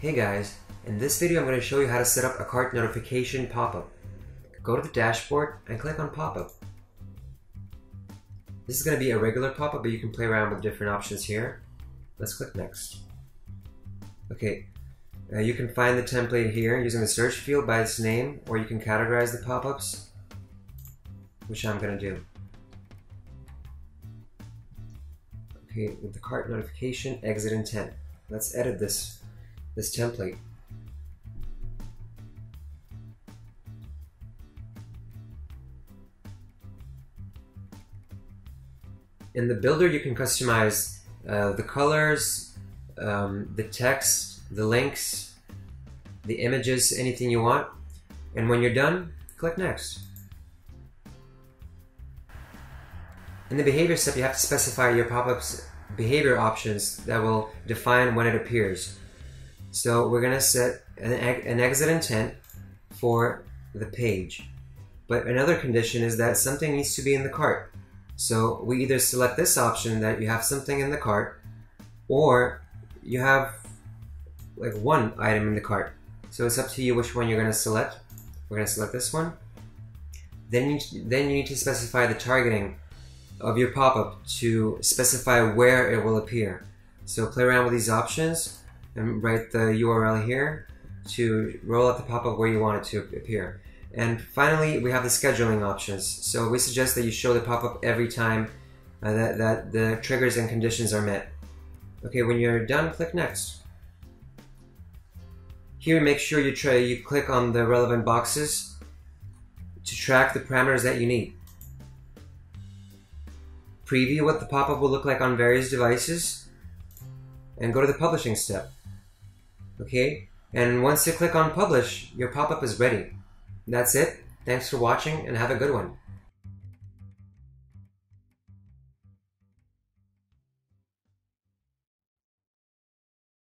Hey guys, in this video I'm going to show you how to set up a cart notification pop-up. Go to the dashboard and click on pop-up. This is going to be a regular pop-up but you can play around with different options here. Let's click next. Okay, uh, you can find the template here using the search field by its name or you can categorize the pop-ups, which I'm going to do. Okay, with the cart notification, exit intent. Let's edit this this template. In the builder, you can customize uh, the colors, um, the text, the links, the images, anything you want. And when you're done, click Next. In the behavior step, you have to specify your pop-up's behavior options that will define when it appears. So we're going to set an, an exit intent for the page. But another condition is that something needs to be in the cart. So we either select this option that you have something in the cart or you have like one item in the cart. So it's up to you which one you're going to select. We're to select this one. Then you, then you need to specify the targeting of your pop-up to specify where it will appear. So play around with these options and write the URL here to roll out the pop-up where you want it to appear. And finally, we have the scheduling options. So we suggest that you show the pop-up every time uh, that, that the triggers and conditions are met. Okay, when you're done, click Next. Here, make sure you, try, you click on the relevant boxes to track the parameters that you need. Preview what the pop-up will look like on various devices, and go to the publishing step. Okay? And once you click on publish, your pop-up is ready. That's it. Thanks for watching and have a good one.